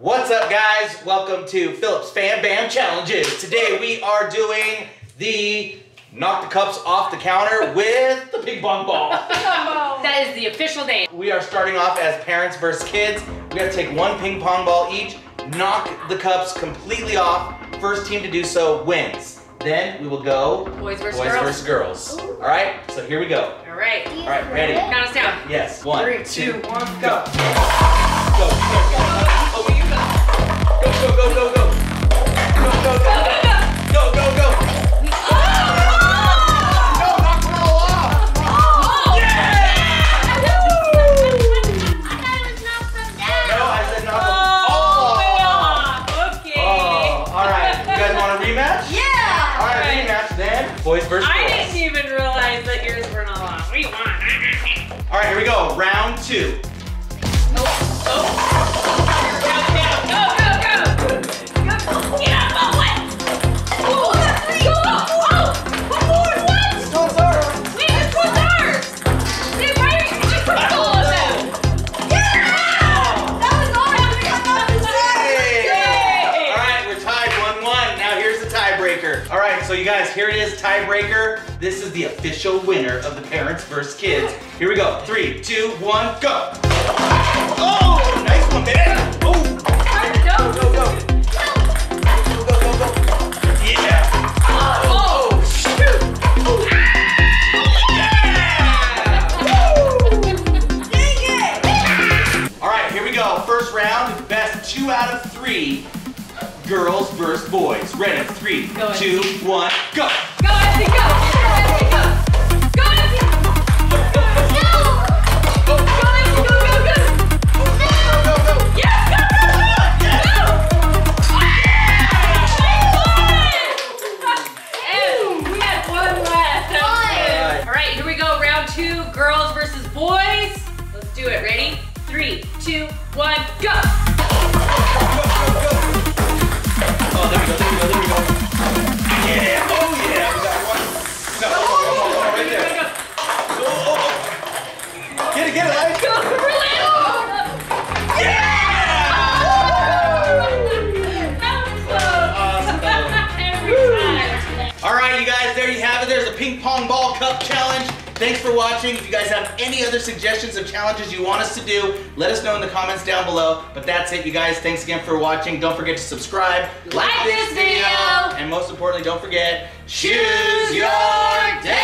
What's up guys? Welcome to Phillips FamBam Challenges. Today we are doing the knock the cups off the counter with the ping pong ball. That is the official name. We are starting off as parents versus kids. We gotta take one ping pong ball each, knock the cups completely off. First team to do so wins. Then we will go Boys versus boys girls. versus girls. All right, so here we go. All right. All right, ready? Count us down. Yes, one, Three, two, two, one, go. Boys versus I girls. didn't even realize that yours were not on. We won. All right, here we go. Round two. All right, so you guys, here it is, tiebreaker. This is the official winner of the parents versus kids. Here we go. Three, two, one, go. Oh, nice one, man. Oh, go, go, go. Go, go, go, go. Yeah. Oh, shoot. Oh. Yeah. All right, here we go. First round, best two out of three. Girls versus boys. Ready? Three, Go, two, one, go. Go, Essie, go. Go, Essie, go. Go, Essie. Go, Essie, go, go, go. Go, go, go. Yes, go, go, go. And we had one left. That was good. All right, here we go. Round two, girls versus boys. Let's do it. Ready? Three, two, one, go. Right, you guys, there you have it. There's a ping pong ball cup challenge. Thanks for watching. If you guys have any other suggestions of challenges you want us to do, let us know in the comments down below. But that's it, you guys. Thanks again for watching. Don't forget to subscribe, Like this video. and most importantly, don't forget, choose your day.